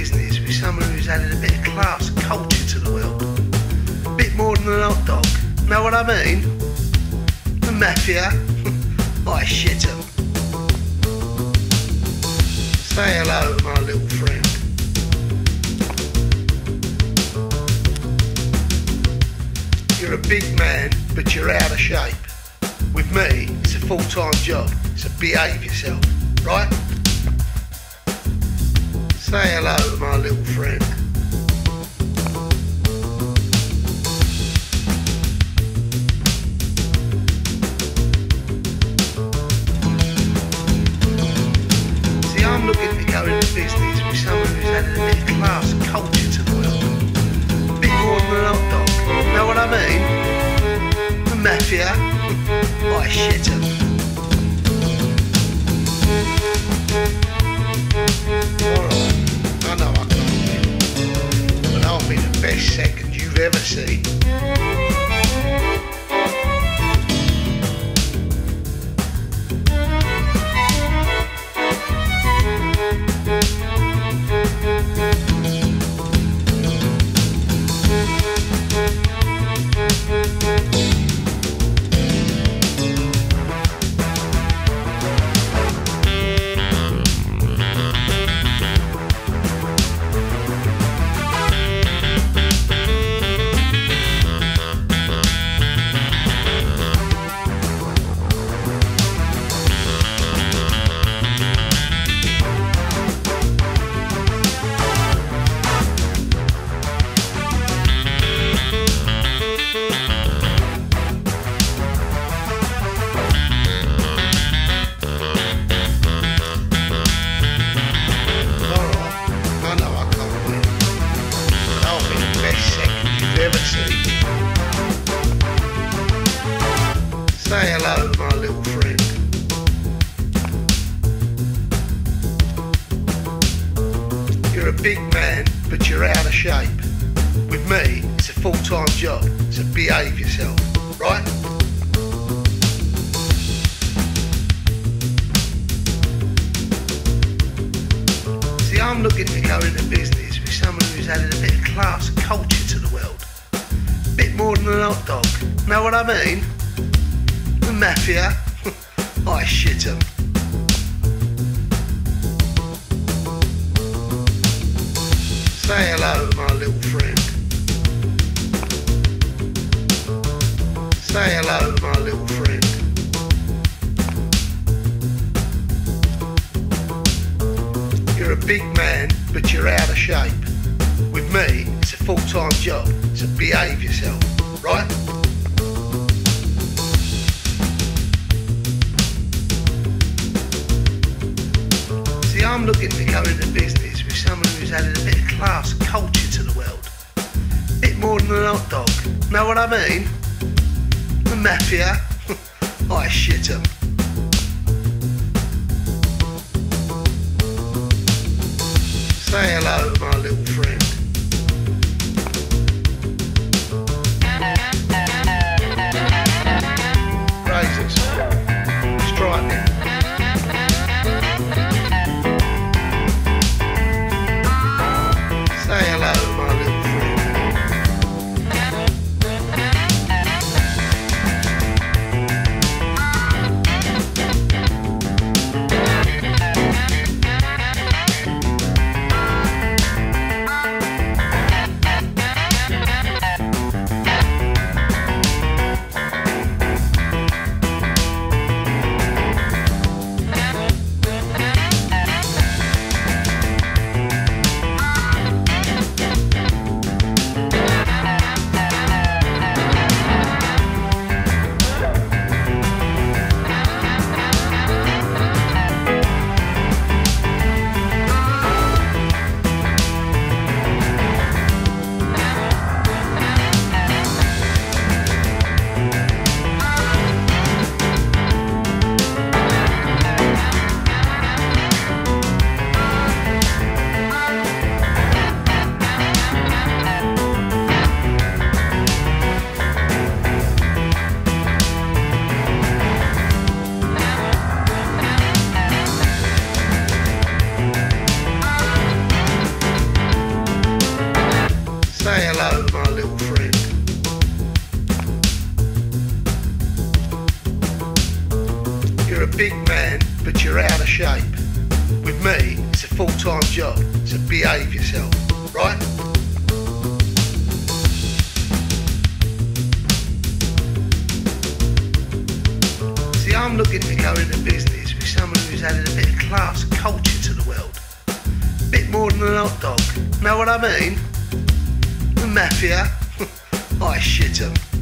business with someone who's added a bit of class culture to the world. A bit more than an hot dog. Know what I mean? The mafia. I shit 'em. Say hello to my little friend. You're a big man, but you're out of shape. With me, it's a full-time job, so behave yourself, right? Say hello to my little friend. See, I'm looking to go into business with someone who's added a bit of class culture to the world. A bit more than an hot dog. Know what I mean? The mafia. I shit 'em. Hello my little friend. You're a big man, but you're out of shape. With me, it's a full-time job, so behave yourself, right? See, I'm looking to go into business with someone who's added a bit of class and culture to the world. A bit more than an hot dog. Know what I mean? Mafia. I shit 'em. Say hello to my little friend. Say hello to my little friend. You're a big man, but you're out of shape. With me, it's a full-time job, so behave yourself, right? I'm looking to go into business with someone who's added a bit of class and culture to the world. A bit more than an hot dog. Know what I mean? The mafia. I shit 'em. Say hello shape. With me, it's a full-time job, so behave yourself, right? See, I'm looking to go into business with someone who's added a bit of class and culture to the world. A bit more than an hot dog. Know what I mean? The mafia. I shit 'em.